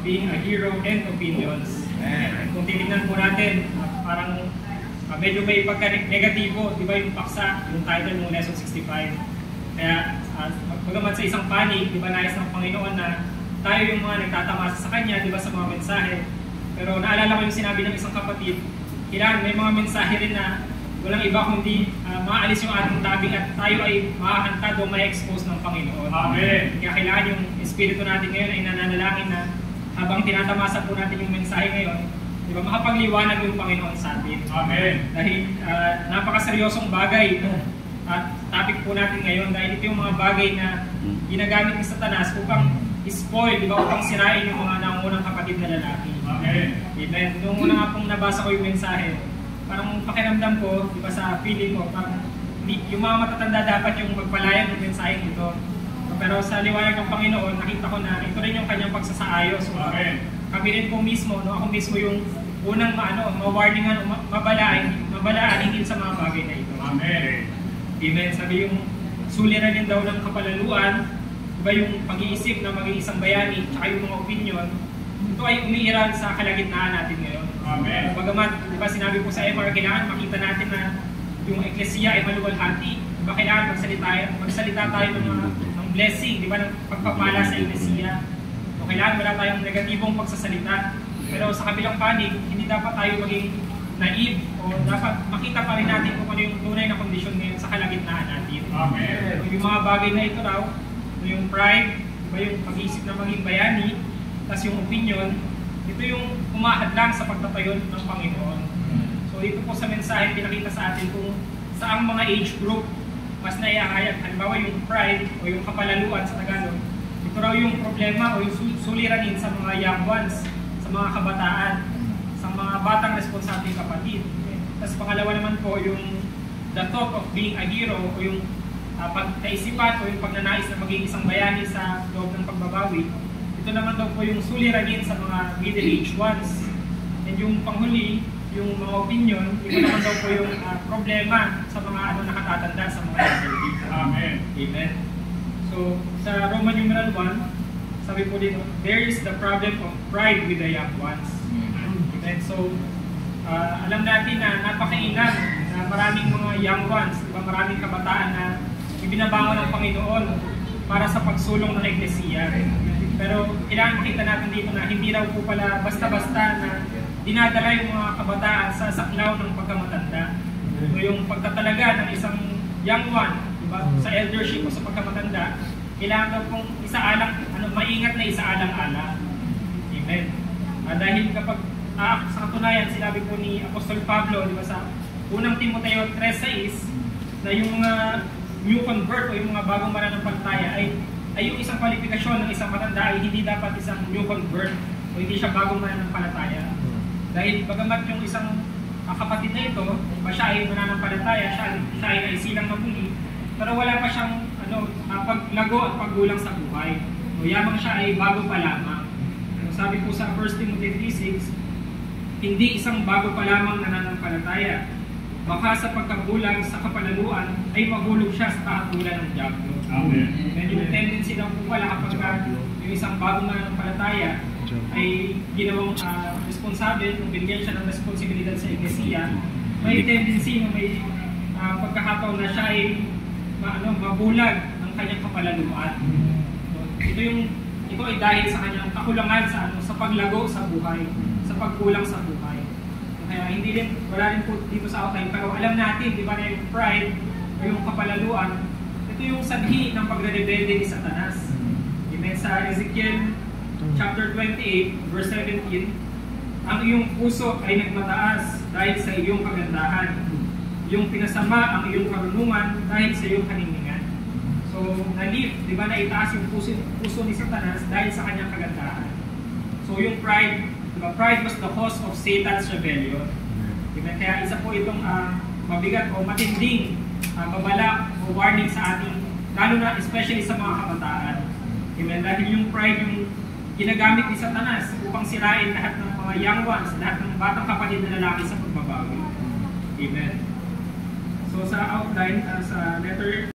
being a hero and opinions. Amen. Kung titingnan po natin, parang ah, medyo may pagka-negatibo, di ba yung paksa, yung title ng Lesson 65. Kaya, uh, bagamat sa isang panig, di ba nais ng Panginoon na tayo yung mga nagtatamasa sa Kanya, di ba sa mga mensahe. Pero naalala ko yung sinabi ng isang kapatid, kailangan may mga mensahe rin na walang iba kundi uh, maalis yung ating tabing at tayo ay mahahantad o ma-expose ng Panginoon. Amen. Kaya kailangan yung espiritu natin ngayon ay nananalangin na habang tinatamasa po natin yung mensahe ngayon, di ba, makapagliwanag yung Panginoon sa atin. Amen. Dahil uh, napakaseryosong bagay at topic po natin ngayon dahil ito yung mga bagay na ginagamit ni Satanas upang spoil, di ba, upang sirain yung mga nangunang kapatid na lalaki. Amen. Amen. Nung una nga pong nabasa ko yung mensahe, parang pakiramdam ko, di ba sa feeling ko, parang yung mga matatanda dapat yung magpalayan ng mensahe nito. Pero sa liwanag ng Panginoon, nakita ko na ito rin yung kanyang pagsasaayos. Amen. kami rin po mismo, no, ako mismo yung unang maano, ma-warningan, mabalaan, mabalaan din sa mga bagay na ito. Amen. Amen. Sabi yung suliranin daw ng kapalaluan, iba yung pag-iisip na maging isang bayani, tsaka yung mga opinion, ito ay umiiral sa kalagitnaan natin ngayon. Amen. Bagamat, di ba sinabi po sa MR, kailangan makita natin na yung eklesiya ay maluwalhati. Di ba kailangan magsalita, magsalita tayo ng, mga, ng blessing, di ba, ng pagpapala sa eklesiya. O kailangan wala tayong negatibong pagsasalita. Pero sa kabilang panig, hindi dapat tayo maging naive o dapat makita pa rin natin kung ano yung tunay na kondisyon ngayon sa kalagitnaan natin. Amen. So, yung mga bagay na ito raw, yung pride, di ba yung pag-iisip na maging bayani, tas yung opinion, ito yung umahadlang sa pagtatayo ng Panginoon. So dito po sa mensahe, pinakita sa atin kung saang mga age group mas naiahayag. Halimbawa yung pride o yung kapalaluan sa Tagalog. Ito raw yung problema o yung su- suliranin sa mga young ones, sa mga kabataan, sa mga batang responsabling kapatid. Tapos pangalawa naman po yung the thought of being a hero o yung uh, pagkaisipan o yung pagnanais na maging isang bayani sa loob ng pagbabawi. Ito naman daw po yung suliranin sa mga middle-aged ones. And yung panghuli, yung mga opinion, ito naman daw po yung ah, problema sa mga ano nakatatanda sa mga elderly. Amen. Amen. So, sa Roman numeral 1, sabi po dito, there is the problem of pride with the young ones. Amen. So, ah, alam natin na napakailan na maraming mga young ones, di ba, maraming kabataan na ibinabangon ng Panginoon para sa pagsulong ng Eklesiya. Pero kailangan makita natin dito na hindi raw po pala basta-basta na dinadala yung mga kabataan sa saklaw ng pagkamatanda. O yung pagtatalaga ng isang young one, di ba, sa eldership o sa pagkamatanda, kailangan pong isaalang, ano, maingat na isaalang-alang. Amen. Ah, dahil kapag ah, sa katunayan, sinabi po ni Apostol Pablo, di ba sa unang Timoteo 3.6, na yung mga new convert o yung mga bagong mananampalataya ay ay yung isang kwalifikasyon ng isang matanda ay hindi dapat isang new convert o hindi siya bagong mananampalataya. Dahil bagamat yung isang kapatid na ito, ba siya ay mananampalataya, siya, siya ay naisilang mabuli, pero wala pa siyang ano, paglago at paggulang sa buhay. O yamang siya ay bago pa lamang. So, sabi po sa 1 Timothy 3.6, hindi isang bago pa lamang nananampalataya. Baka sa pagkagulang sa kapalaluan ay mahulog siya sa kaatulan ng Diablo. Amen. And yung tendency lang po pala kapag ka yung isang bagong mananampalataya ay ginawang ah, responsable, kung binigyan siya ng responsibilidad sa iglesia, may tendency na may ah, pagkakataon na siya ay ma, ano, mabulag ng kanyang kapalaluan. So, ito yung ito ay dahil sa kanyang kakulangan sa ano sa paglago sa buhay, sa pagkulang sa buhay. Kaya hindi rin, wala rin po dito sa outline, pero alam natin, di ba na yung pride o yung kapalaluan, ito yung sanhi ng pagre-rebelde ni Satanas. Amen. Sa Ezekiel chapter 28, verse 17, ang iyong puso ay nagmataas dahil sa iyong kagandahan. Yung pinasama ang iyong karunungan dahil sa iyong kaninningan. So, nalif, di ba na itaas yung puso, puso ni Satanas dahil sa kanyang kagandahan. So, yung pride, di ba, pride was the cause of Satan's rebellion. Diba? Kaya isa po itong ah, mabigat o matinding uh, babala o warning sa ating, lalo na especially sa mga kabataan. Diba? Dahil yung pride yung ginagamit ni Satanas upang sirain lahat ng mga young ones, lahat ng batang kapatid na lalaki sa pagbabago. Amen. So sa outline, ah, sa letter